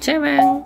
Ceweng.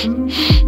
Ceweng.